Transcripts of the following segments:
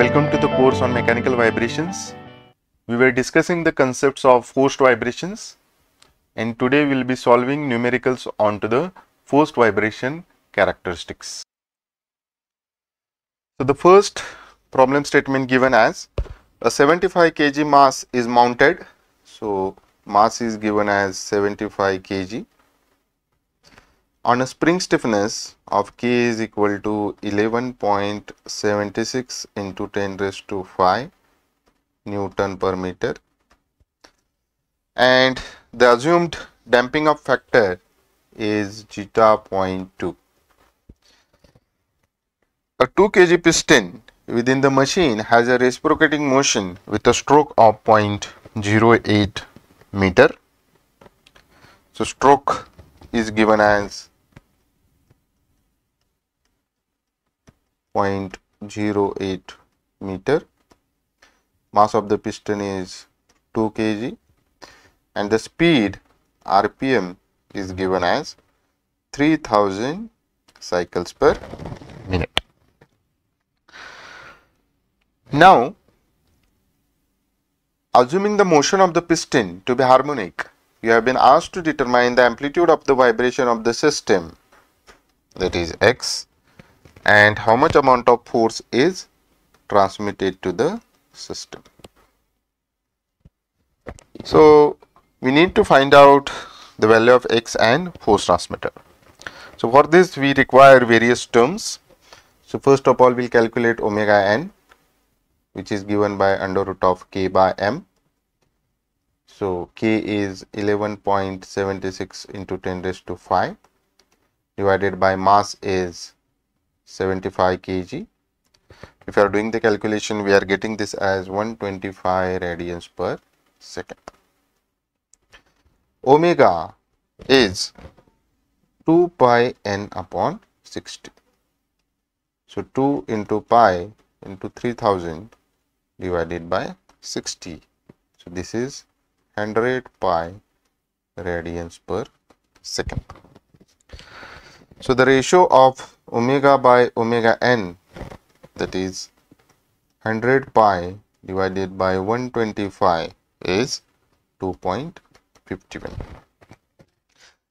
Welcome to the course on mechanical vibrations. We were discussing the concepts of forced vibrations and today we will be solving numericals onto the forced vibration characteristics. So, the first problem statement given as a 75 kg mass is mounted. So, mass is given as 75 kg on a spring stiffness of k is equal to 11.76 into 10 raised to 5 Newton per meter and the assumed damping up factor is zeta 0.2. A 2 kg piston within the machine has a reciprocating motion with a stroke of 0.08 meter. So, stroke is given as 0.08 meter. Mass of the piston is 2 kg and the speed RPM is given as 3000 cycles per minute. Now, assuming the motion of the piston to be harmonic, you have been asked to determine the amplitude of the vibration of the system that is x and how much amount of force is transmitted to the system. So, we need to find out the value of x and force transmitter. So, for this we require various terms. So, first of all we will calculate omega n which is given by under root of k by m. So, k is 11.76 into 10 raised to 5 divided by mass is 75 kg. If you are doing the calculation, we are getting this as 125 radians per second. Omega is 2 pi n upon 60. So 2 into pi into 3000 divided by 60. So this is 100 pi radians per second. So the ratio of omega by omega n that is 100 pi divided by 125 is 2.51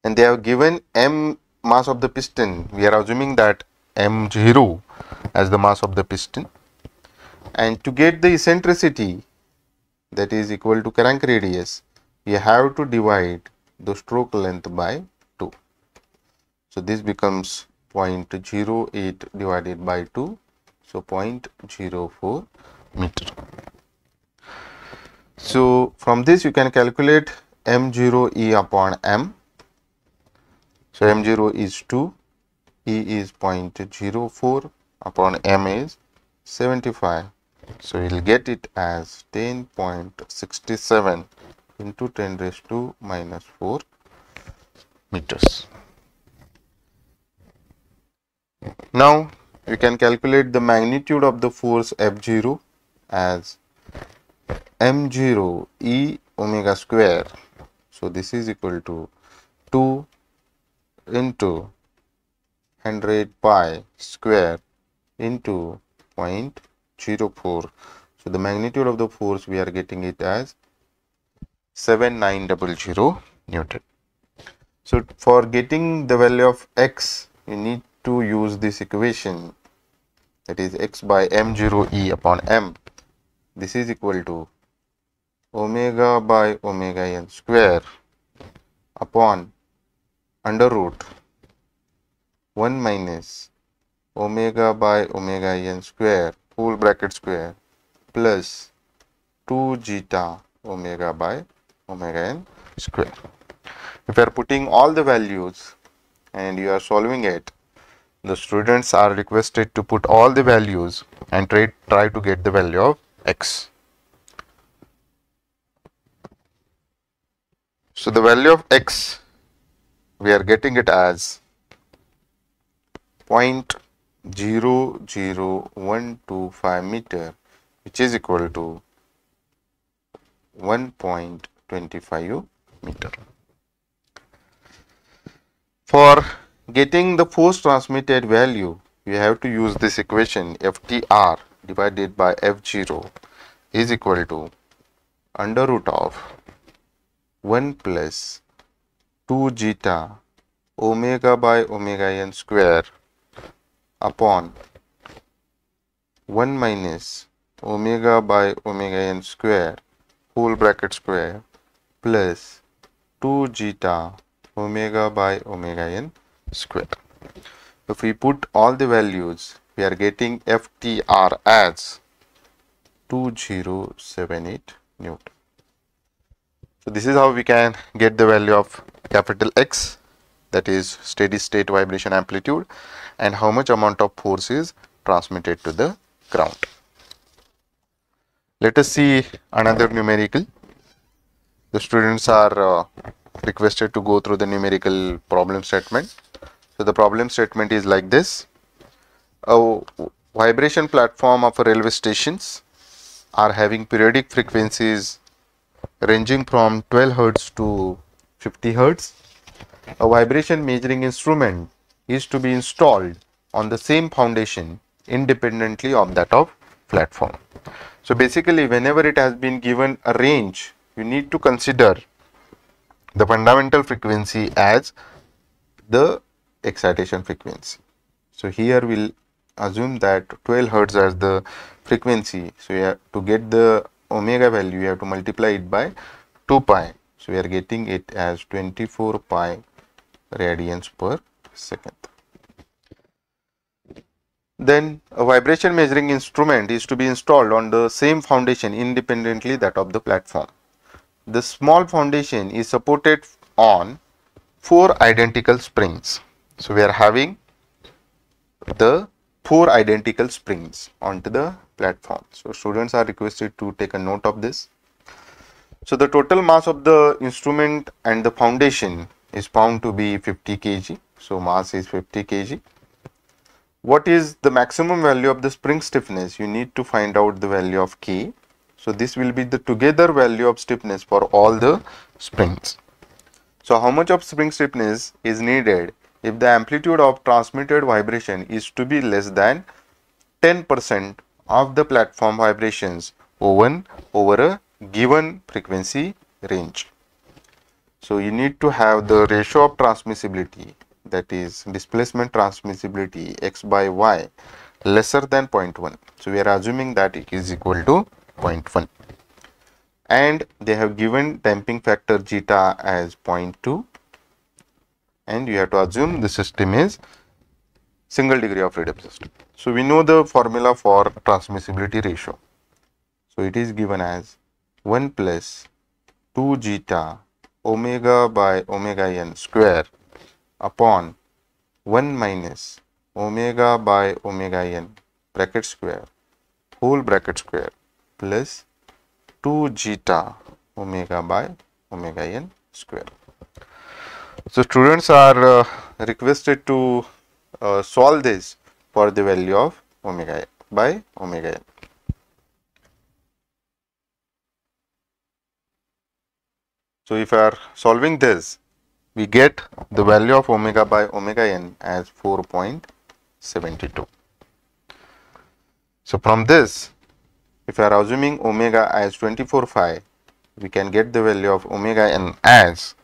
and they have given m mass of the piston. We are assuming that m0 as the mass of the piston. And to get the eccentricity that is equal to crank radius we have to divide the stroke length by 2 so this becomes 0.08 divided by 2 so 0.04 meter. So from this you can calculate m0 e upon m. So m0 is 2 e is 0.04 upon m is 75 so we'll get it as 10.67 into 10 raised to minus 4 meters Now we can calculate the magnitude of the force F0 as m0 e omega square. So this is equal to 2 into 100 pi square into 0.04. So the magnitude of the force we are getting it as 7900 Newton. So for getting the value of x you need to use this equation that is x by m0 e upon m this is equal to omega by omega n square upon under root 1 minus omega by omega n square full bracket square plus 2 zeta omega by omega n square. If you are putting all the values and you are solving it the students are requested to put all the values and try, try to get the value of x. So the value of x we are getting it as 0.00125 meter which is equal to 1.25 meter. For getting the force transmitted value we have to use this equation ftr divided by f0 is equal to under root of 1 plus 2 zeta omega by omega n square upon 1 minus omega by omega n square whole bracket square plus 2 zeta omega by omega n square. If we put all the values, we are getting FTR as 2078 Newton. So this is how we can get the value of capital X that is steady state vibration amplitude and how much amount of force is transmitted to the ground. Let us see another numerical. The students are uh, requested to go through the numerical problem statement. So the problem statement is like this. A vibration platform of railway stations are having periodic frequencies ranging from 12 hertz to 50 hertz. A vibration measuring instrument is to be installed on the same foundation independently of that of platform. So basically whenever it has been given a range you need to consider the fundamental frequency as the excitation frequency. So here we'll assume that 12 hertz as the frequency. So have to get the omega value you have to multiply it by 2 pi. So we are getting it as 24 pi radians per second. Then a vibration measuring instrument is to be installed on the same foundation independently that of the platform the small foundation is supported on four identical springs. So, we are having the four identical springs onto the platform. So, students are requested to take a note of this. So, the total mass of the instrument and the foundation is found to be 50 kg. So, mass is 50 kg. What is the maximum value of the spring stiffness? You need to find out the value of K so this will be the together value of stiffness for all the springs. So how much of spring stiffness is needed if the amplitude of transmitted vibration is to be less than 10% of the platform vibrations over, over a given frequency range. So you need to have the ratio of transmissibility that is displacement transmissibility x by y lesser than 0.1. So we are assuming that it is equal to 0.1 and they have given damping factor zeta as 0.2 and you have to assume the system is single degree of freedom system. So we know the formula for transmissibility ratio. So it is given as 1 plus 2 zeta omega by omega n square upon 1 minus omega by omega n bracket square whole bracket square plus 2 zeta omega by omega n square. So, students are uh, requested to uh, solve this for the value of omega by omega n. So, if we are solving this, we get the value of omega by omega n as 4.72. So, from this if we are assuming omega as 24 phi, we can get the value of omega n as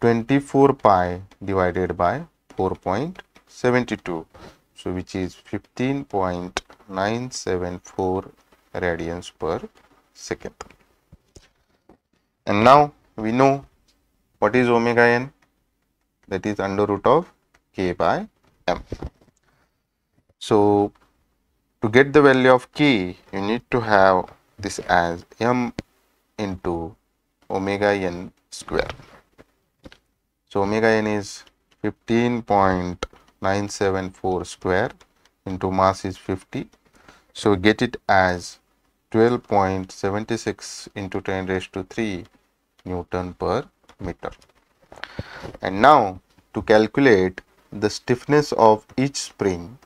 24 pi divided by 4.72. So, which is 15.974 radians per second. And now we know what is omega n that is under root of k by m. So, to get the value of k, you need to have this as m into omega n square. So, omega n is 15.974 square into mass is 50. So, get it as 12.76 into 10 raised to 3 Newton per meter. And now, to calculate the stiffness of each spring,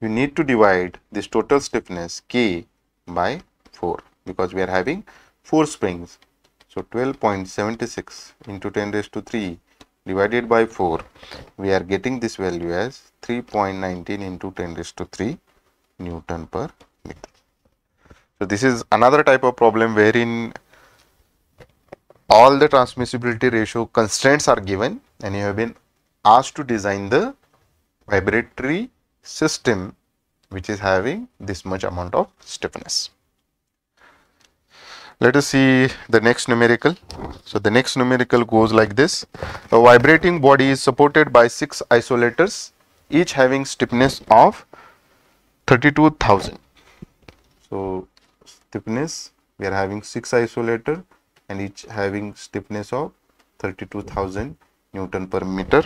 you need to divide this total stiffness K by 4 because we are having 4 springs. So 12.76 into 10 raised to 3 divided by 4 we are getting this value as 3.19 into 10 raised to 3 newton per meter so this is another type of problem wherein all the transmissibility ratio constraints are given and you have been asked to design the vibratory system which is having this much amount of stiffness. Let us see the next numerical. So the next numerical goes like this. A vibrating body is supported by six isolators, each having stiffness of 32,000. So stiffness, we are having six isolator and each having stiffness of 32,000 Newton per meter.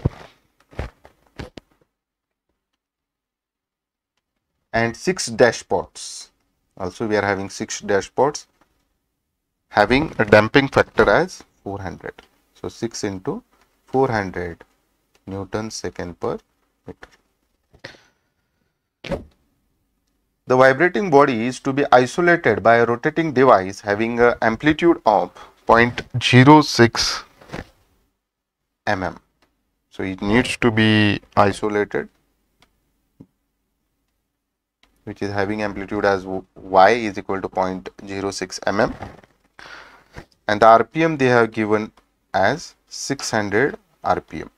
And six dashpots. Also we are having six dashpots having a damping factor as 400. So 6 into 400 Newton second per meter. The vibrating body is to be isolated by a rotating device having an amplitude of 0.06 mm. So it needs to be isolated which is having amplitude as y is equal to 0.06 mm and the RPM they have given as 600 RPM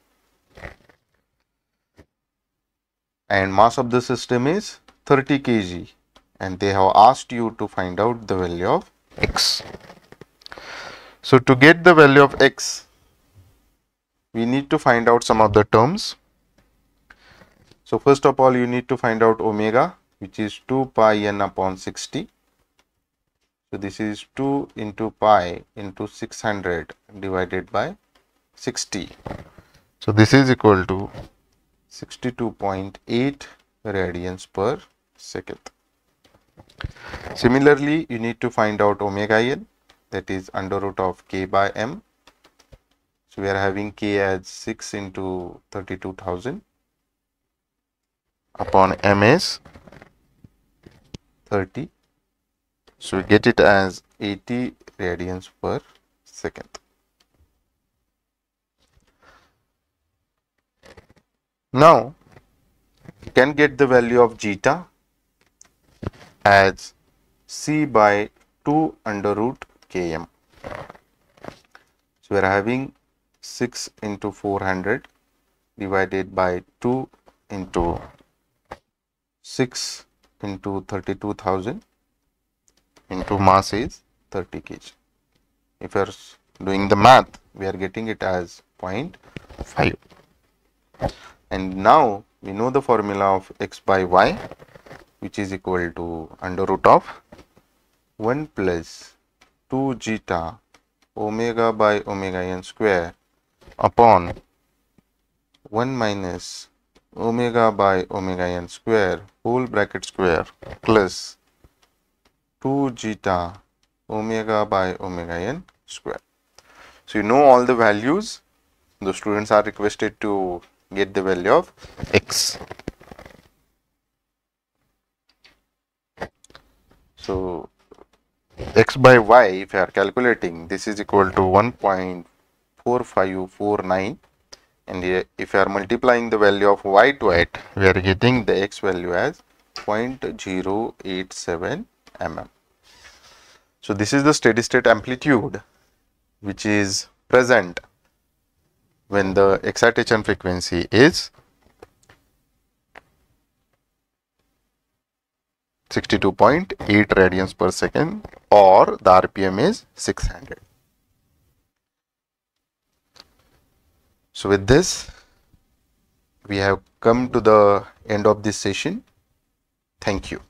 and mass of the system is 30 kg and they have asked you to find out the value of x. So to get the value of x we need to find out some of the terms. So first of all you need to find out omega which is 2 pi n upon 60 so this is 2 into pi into 600 divided by 60. So this is equal to 62.8 radians per second. Similarly, you need to find out omega n that is under root of k by m. So we are having k as 6 into 32,000 upon m is 30 so we get it as 80 radians per second. Now you can get the value of zeta as c by 2 under root km. So we are having 6 into 400 divided by 2 into 6 into 32,000 into mass is 30 kg. If you are doing the math, we are getting it as 0.5. And now we know the formula of x by y, which is equal to under root of 1 plus 2 zeta omega by omega n square upon 1 minus omega by omega n square whole bracket square plus 2 zeta omega by omega n square. So, you know all the values, the students are requested to get the value of x. So, x by y if you are calculating this is equal to 1.4549 and if you are multiplying the value of y to it we are getting the x value as 0.087 mm. So this is the steady state amplitude which is present when the excitation frequency is 62.8 radians per second or the RPM is 600. So with this we have come to the end of this session. Thank you.